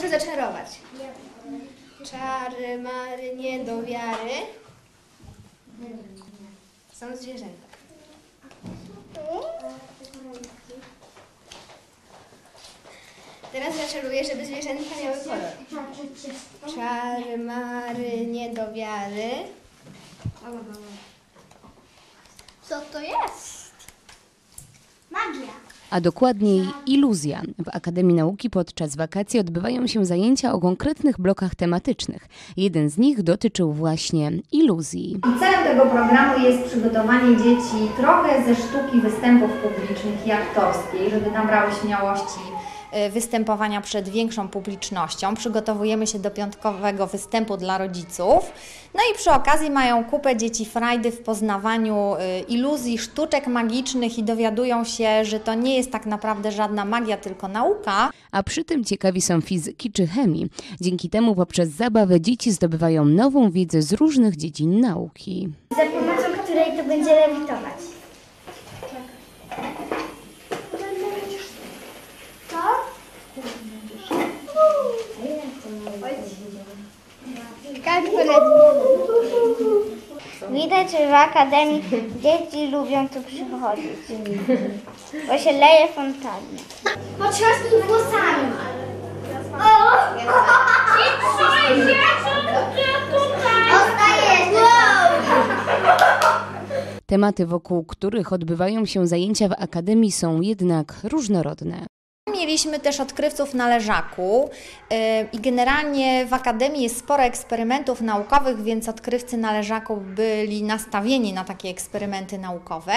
Proszę zaczarować. Czary, mary, nie do wiary. Są zwierzęta. Teraz zaczaruję, żeby zwierzęta miały kolor. Czary, mary, nie do wiary. Co to jest? A dokładniej iluzja. W Akademii Nauki podczas wakacji odbywają się zajęcia o konkretnych blokach tematycznych. Jeden z nich dotyczył właśnie iluzji. I celem tego programu jest przygotowanie dzieci trochę ze sztuki występów publicznych i aktorskiej, żeby nabrały śmiałości występowania przed większą publicznością. Przygotowujemy się do piątkowego występu dla rodziców. No i przy okazji mają kupę dzieci frajdy w poznawaniu y, iluzji, sztuczek magicznych i dowiadują się, że to nie jest tak naprawdę żadna magia, tylko nauka. A przy tym ciekawi są fizyki czy chemii. Dzięki temu poprzez zabawę dzieci zdobywają nową wiedzę z różnych dziedzin nauki. Za pomocą której to będzie lewitować. Widać, że w Akademii dzieci lubią tu przychodzić, bo się leje fontanna. Potrząsnij włosami. Tematy, wokół których odbywają się zajęcia w Akademii są jednak różnorodne. Mieliśmy też odkrywców na leżaku yy, i generalnie w Akademii jest sporo eksperymentów naukowych, więc odkrywcy na leżaku byli nastawieni na takie eksperymenty naukowe,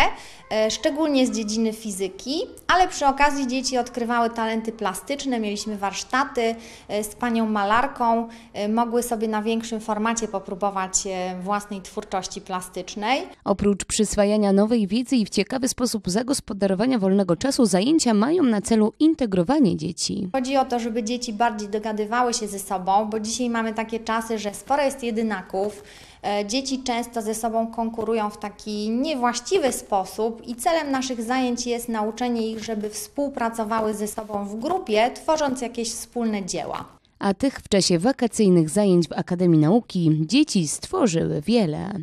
yy, szczególnie z dziedziny fizyki, ale przy okazji dzieci odkrywały talenty plastyczne, mieliśmy warsztaty yy, z panią malarką, mogły sobie na większym formacie popróbować własnej twórczości plastycznej. Oprócz przyswajania nowej wiedzy i w ciekawy sposób zagospodarowania wolnego czasu, zajęcia mają na celu integrowanie dzieci. Chodzi o to, żeby dzieci bardziej dogadywały się ze sobą, bo dzisiaj mamy takie czasy, że sporo jest jedynaków. E, Dzieci często ze sobą konkurują w taki niewłaściwy sposób i celem naszych zajęć jest nauczenie ich, żeby współpracowały ze sobą w grupie, tworząc jakieś wspólne dzieła. A tych w czasie wakacyjnych zajęć w Akademii Nauki dzieci stworzyły wiele.